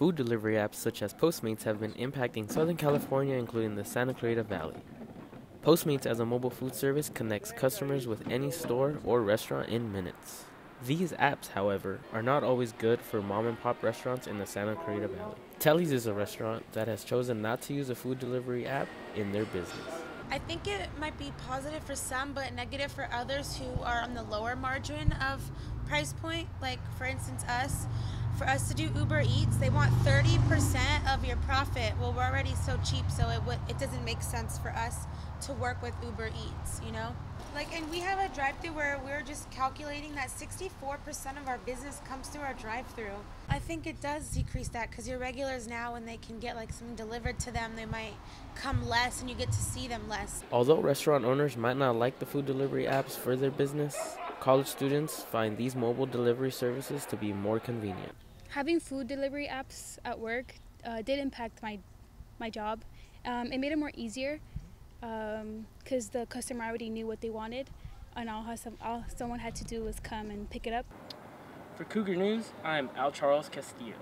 Food delivery apps such as Postmates have been impacting Southern California, including the Santa Clarita Valley. Postmates, as a mobile food service, connects customers with any store or restaurant in minutes. These apps, however, are not always good for mom and pop restaurants in the Santa Clarita Valley. Telly's is a restaurant that has chosen not to use a food delivery app in their business. I think it might be positive for some, but negative for others who are on the lower margin of price point. Like, for instance, us. For us to do Uber Eats, they want 30% of your profit. Well, we're already so cheap, so it, w- it doesn't make sense for us to work with Uber Eats, you know? Like, and we have a drive through where we're just calculating that 64% of our business comes through our drive through. I think it does decrease that because your regulars now, when they can get like something delivered to them, they might come less and you get to see them less. Although restaurant owners might not like the food delivery apps for their business, college students find these mobile delivery services to be more convenient. Having food delivery apps at work uh, did impact my my job. Um, it made it more easier because um, the customer already knew what they wanted, and all, all someone had to do was come and pick it up. For Cougar News, I'm Al Charles Castillo.